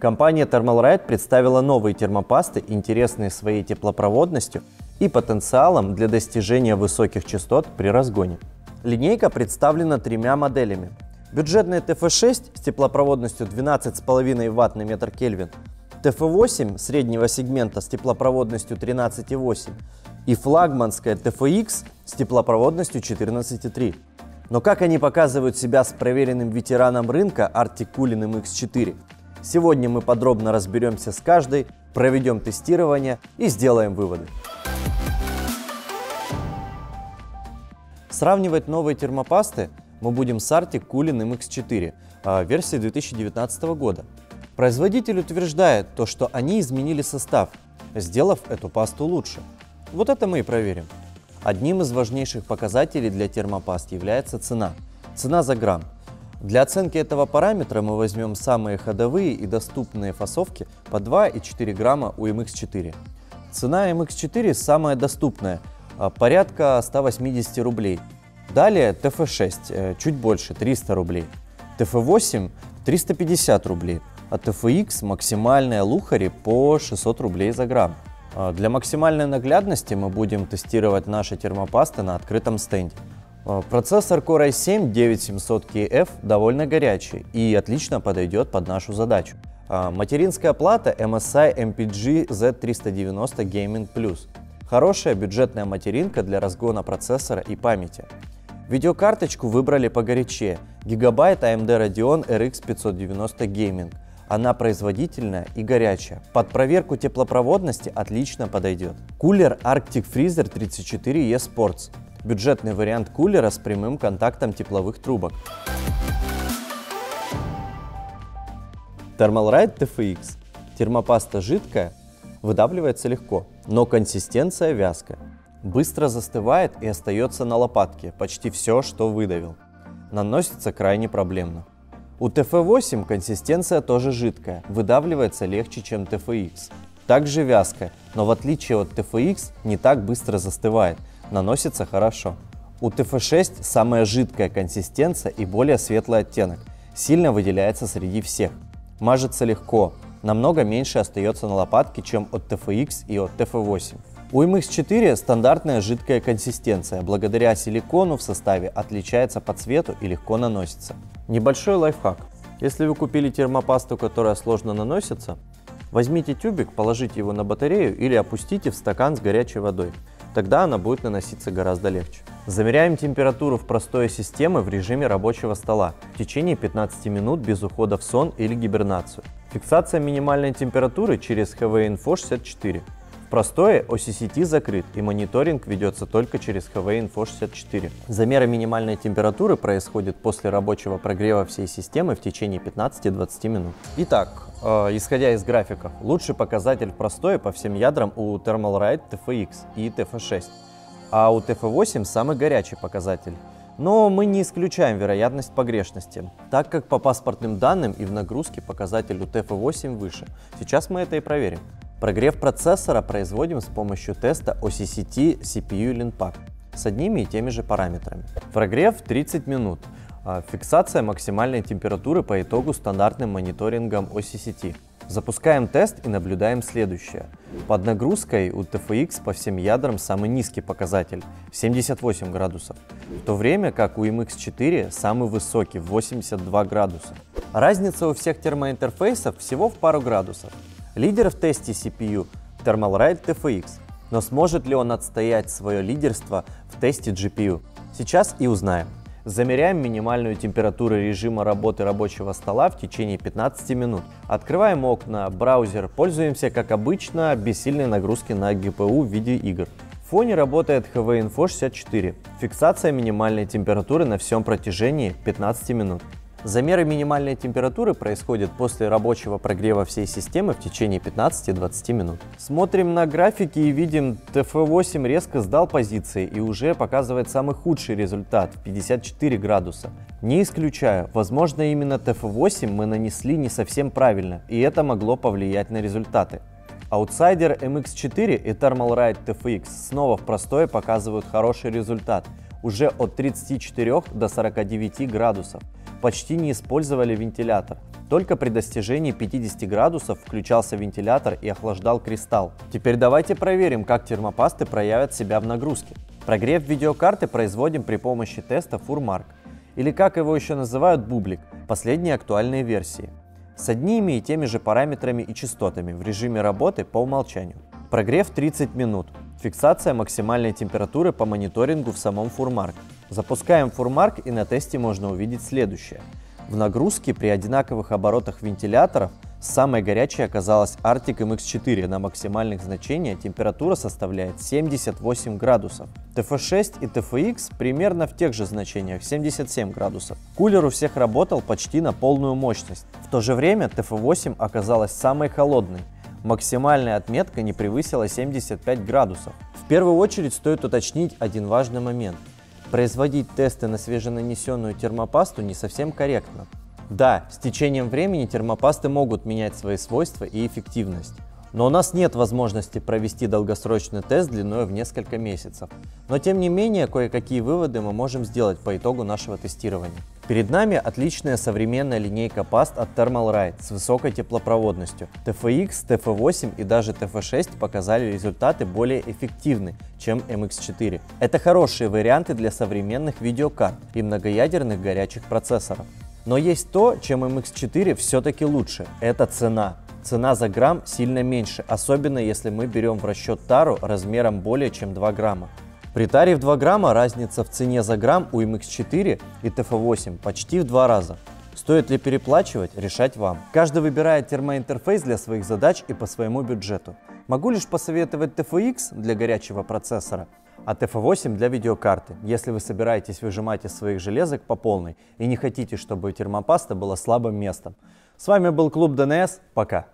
Компания Thermalright представила новые термопасты, интересные своей теплопроводностью и потенциалом для достижения высоких частот при разгоне. Линейка представлена тремя моделями. Бюджетная ТФ6 с теплопроводностью 12,5 Вт на метр Кельвин, ТФ8 среднего сегмента с теплопроводностью 13,8 и флагманская TFX с теплопроводностью 14,3. Но как они показывают себя с проверенным ветераном рынка Cooling MX4? Сегодня мы подробно разберемся с каждой, проведем тестирование и сделаем выводы. Сравнивать новые термопасты мы будем с Arctic Cooling MX4 а, версии 2019 года. Производитель утверждает то, что они изменили состав, сделав эту пасту лучше. Вот это мы и проверим. Одним из важнейших показателей для термопаст является цена. Цена за грамм. Для оценки этого параметра мы возьмем самые ходовые и доступные фасовки по 2 и 4 грамма у MX4. Цена MX4 самая доступная, а, порядка 180 рублей. Далее TF6, э, чуть больше, 300 рублей. TF8 350 рублей, а TFX максимальная лухари по 600 рублей за грамм. А, для максимальной наглядности мы будем тестировать наши термопасты на открытом стенде. А, процессор Core i7 9700KF довольно горячий и отлично подойдет под нашу задачу. А, материнская плата MSI MPG Z390 Gaming Plus. Хорошая бюджетная материнка для разгона процессора и памяти. Видеокарточку выбрали погорячее. Гигабайт AMD Radeon RX 590 Gaming – она производительная и горячая. Под проверку теплопроводности отлично подойдет. Кулер Arctic Freezer 34E Sports. Бюджетный вариант кулера с прямым контактом тепловых трубок. Thermalright TFX. Термопаста жидкая, выдавливается легко, но консистенция вязкая. Быстро застывает и остается на лопатке почти все, что выдавил. Наносится крайне проблемно. У ТФ8 консистенция тоже жидкая, выдавливается легче, чем ТФX. Также вязкая, но в отличие от ТФX не так быстро застывает, наносится хорошо. У ТФ6 самая жидкая консистенция и более светлый оттенок, сильно выделяется среди всех. Мажется легко, намного меньше остается на лопатке, чем от TFX и от TF8. У MX4 стандартная жидкая консистенция, благодаря силикону в составе отличается по цвету и легко наносится. Небольшой лайфхак. Если вы купили термопасту, которая сложно наносится, возьмите тюбик, положите его на батарею или опустите в стакан с горячей водой. Тогда она будет наноситься гораздо легче. Замеряем температуру в простой системы в режиме рабочего стола в течение 15 минут без ухода в сон или гибернацию. Фиксация минимальной температуры через HV-Info 64. Простое OCCT закрыт и мониторинг ведется только через HV Info 64. Замеры минимальной температуры происходят после рабочего прогрева всей системы в течение 15-20 минут. Итак, э, исходя из графиков, лучший показатель простое по всем ядрам у Thermalright TFX и TF6, а у TF8 самый горячий показатель. Но мы не исключаем вероятность погрешности, так как по паспортным данным и в нагрузке показатель у TF8 выше. Сейчас мы это и проверим. Прогрев процессора производим с помощью теста OCCT CPU LinPack с одними и теми же параметрами. Прогрев 30 минут. А фиксация максимальной температуры по итогу стандартным мониторингом OCCT. Запускаем тест и наблюдаем следующее. Под нагрузкой у TFX по всем ядрам самый низкий показатель – 78 градусов, в то время как у MX4 самый высокий – 82 градуса. Разница у всех термоинтерфейсов всего в пару градусов. Лидер в тесте CPU – Thermalright TFX, но сможет ли он отстоять свое лидерство в тесте GPU? Сейчас и узнаем. Замеряем минимальную температуру режима работы рабочего стола в течение 15 минут. Открываем окна, браузер, пользуемся как обычно, без сильной нагрузки на GPU в виде игр. В фоне работает HV Info 64. Фиксация минимальной температуры на всем протяжении 15 минут. Замеры минимальной температуры происходят после рабочего прогрева всей системы в течение 15-20 минут. Смотрим на графики и видим, TF8 резко сдал позиции и уже показывает самый худший результат в 54 градуса. Не исключаю, возможно именно TF8 мы нанесли не совсем правильно, и это могло повлиять на результаты. Аутсайдер MX4 и Thermalright TFX снова в простое показывают хороший результат, уже от 34 до 49 градусов почти не использовали вентилятор. Только при достижении 50 градусов включался вентилятор и охлаждал кристалл. Теперь давайте проверим, как термопасты проявят себя в нагрузке. Прогрев видеокарты производим при помощи теста Furmark, или как его еще называют бублик, последние актуальные версии, с одними и теми же параметрами и частотами в режиме работы по умолчанию. Прогрев 30 минут. Фиксация максимальной температуры по мониторингу в самом Furmark. Запускаем Furmark и на тесте можно увидеть следующее. В нагрузке при одинаковых оборотах вентиляторов самой горячей оказалась Arctic MX4. На максимальных значениях температура составляет 78 градусов. TF6 и TFX примерно в тех же значениях 77 градусов. Кулер у всех работал почти на полную мощность. В то же время TF8 оказалась самой холодной. Максимальная отметка не превысила 75 градусов. В первую очередь стоит уточнить один важный момент – Производить тесты на свеженанесенную термопасту не совсем корректно. Да, с течением времени термопасты могут менять свои свойства и эффективность. Но у нас нет возможности провести долгосрочный тест длиной в несколько месяцев. Но тем не менее, кое-какие выводы мы можем сделать по итогу нашего тестирования. Перед нами отличная современная линейка паст от Thermal Ride с высокой теплопроводностью. TFX, TF8 и даже TF6 показали результаты более эффективны, чем MX4. Это хорошие варианты для современных видеокарт и многоядерных горячих процессоров. Но есть то, чем MX4 все-таки лучше – это цена. Цена за грамм сильно меньше, особенно если мы берем в расчет тару размером более чем 2 грамма. При таре в 2 грамма разница в цене за грамм у MX4 и TF8 почти в два раза. Стоит ли переплачивать, решать вам. Каждый выбирает термоинтерфейс для своих задач и по своему бюджету. Могу лишь посоветовать TFX для горячего процессора, а TF8 для видеокарты, если вы собираетесь выжимать из своих железок по полной и не хотите, чтобы термопаста была слабым местом. С вами был Клуб ДНС. Пока!